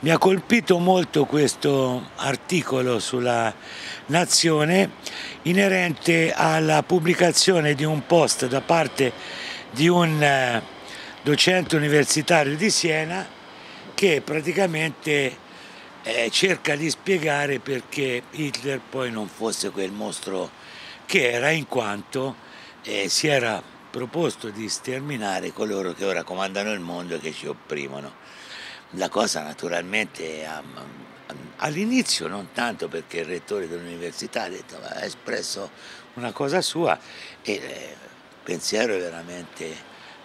Mi ha colpito molto questo articolo sulla Nazione inerente alla pubblicazione di un post da parte di un eh, docente universitario di Siena che praticamente eh, cerca di spiegare perché Hitler poi non fosse quel mostro che era in quanto eh, si era proposto di sterminare coloro che ora comandano il mondo e che ci opprimono. La cosa naturalmente all'inizio non tanto perché il rettore dell'università ha, detto, ha espresso una cosa sua e il eh, pensiero è veramente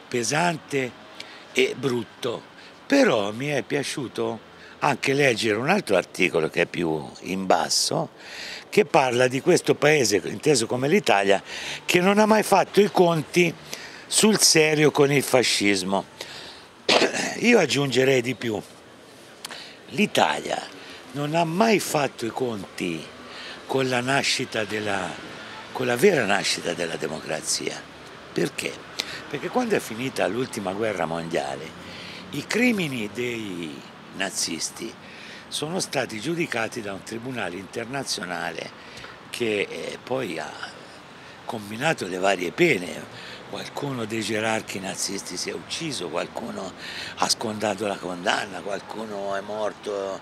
pesante e brutto, però mi è piaciuto anche leggere un altro articolo che è più in basso, che parla di questo paese, inteso come l'Italia, che non ha mai fatto i conti sul serio con il fascismo. Io aggiungerei di più, l'Italia non ha mai fatto i conti con la della, con la vera nascita della democrazia. Perché? Perché quando è finita l'ultima guerra mondiale, i crimini dei nazisti sono stati giudicati da un tribunale internazionale che eh, poi ha combinato le varie pene qualcuno dei gerarchi nazisti si è ucciso, qualcuno ha scondato la condanna, qualcuno è morto,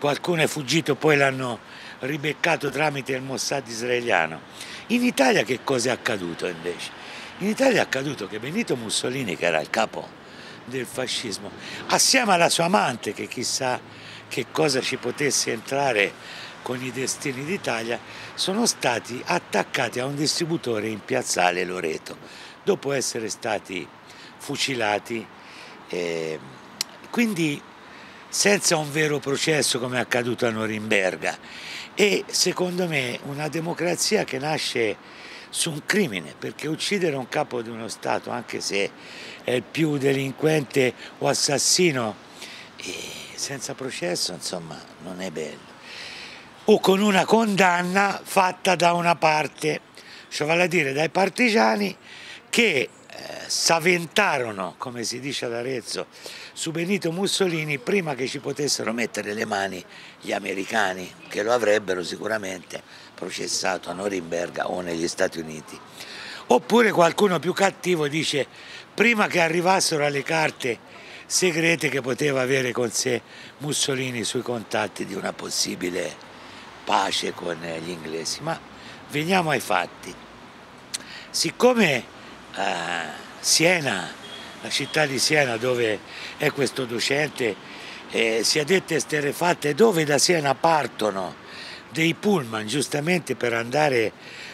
qualcuno è fuggito, poi l'hanno ribeccato tramite il Mossad israeliano. In Italia che cosa è accaduto invece? In Italia è accaduto che Benito Mussolini, che era il capo del fascismo, assieme alla sua amante, che chissà che cosa ci potesse entrare con i destini d'Italia, sono stati attaccati a un distributore in piazzale Loreto dopo essere stati fucilati, eh, quindi senza un vero processo come è accaduto a Norimberga. E secondo me una democrazia che nasce su un crimine, perché uccidere un capo di uno Stato, anche se è il più delinquente o assassino, senza processo, insomma, non è bello. O con una condanna fatta da una parte, cioè vale a dire dai partigiani che eh, s'avventarono, come si dice ad Arezzo, su Benito Mussolini prima che ci potessero mettere le mani gli americani, che lo avrebbero sicuramente processato a Norimberga o negli Stati Uniti. Oppure qualcuno più cattivo dice prima che arrivassero alle carte segrete che poteva avere con sé Mussolini sui contatti di una possibile pace con gli inglesi. Ma veniamo ai fatti. Siccome a Siena, la città di Siena dove è questo docente, eh, si è dette esterefatte dove da Siena partono dei pullman giustamente per andare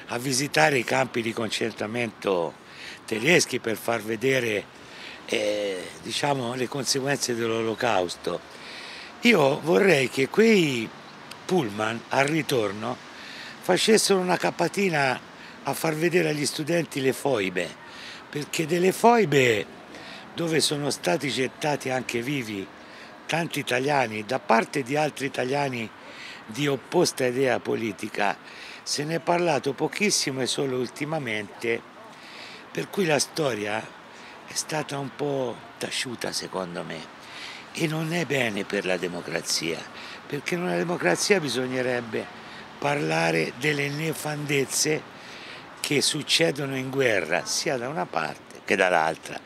a visitare i campi di concentramento tedeschi per far vedere eh, diciamo, le conseguenze dell'olocausto. Io vorrei che quei pullman al ritorno facessero una capatina a far vedere agli studenti le foibe perché delle foibe dove sono stati gettati anche vivi tanti italiani da parte di altri italiani di opposta idea politica se ne è parlato pochissimo e solo ultimamente per cui la storia è stata un po' tasciuta secondo me e non è bene per la democrazia perché in una democrazia bisognerebbe parlare delle nefandezze che succedono in guerra sia da una parte che dall'altra.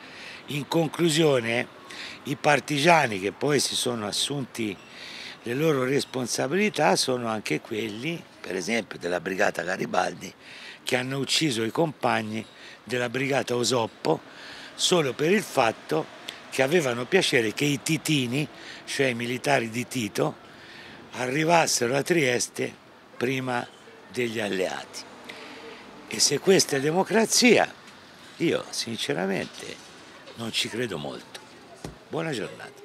In conclusione, i partigiani che poi si sono assunti le loro responsabilità sono anche quelli, per esempio della brigata Garibaldi, che hanno ucciso i compagni della brigata Osoppo solo per il fatto che avevano piacere che i titini, cioè i militari di Tito, arrivassero a Trieste prima degli alleati. E se questa è democrazia, io sinceramente non ci credo molto. Buona giornata.